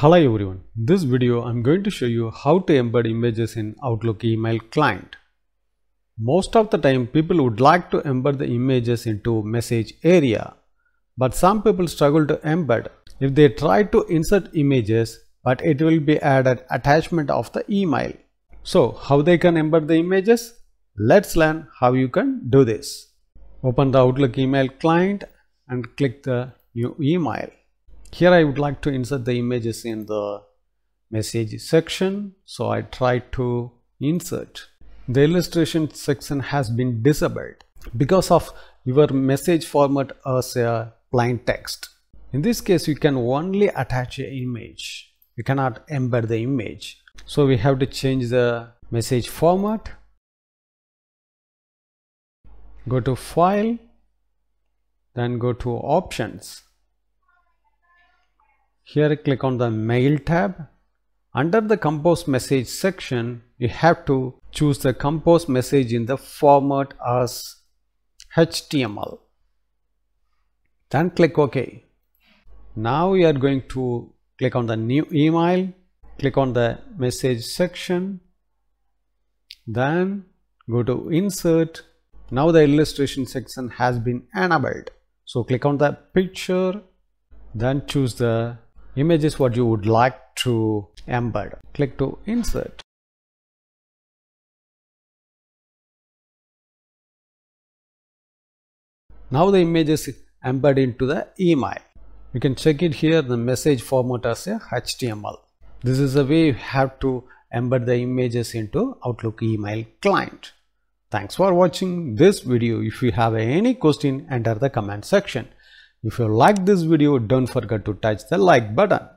Hello everyone, this video I'm going to show you how to embed images in Outlook email client. Most of the time people would like to embed the images into message area, but some people struggle to embed if they try to insert images but it will be added attachment of the email. So how they can embed the images? Let's learn how you can do this. Open the Outlook email client and click the new email. Here I would like to insert the images in the message section. So I try to insert. The illustration section has been disabled because of your message format as a plain text. In this case, you can only attach an image. You cannot embed the image. So we have to change the message format. Go to file, then go to options here click on the mail tab. Under the compose message section, you have to choose the compose message in the format as HTML. Then click OK. Now we are going to click on the new email, click on the message section, then go to insert. Now the illustration section has been enabled. So click on the picture, then choose the image is what you would like to embed. Click to insert. Now the image is embedded into the email. You can check it here the message format as a html this is the way you have to embed the images into outlook email client. Thanks for watching this video. If you have any question enter the comment section if you like this video, don't forget to touch the like button.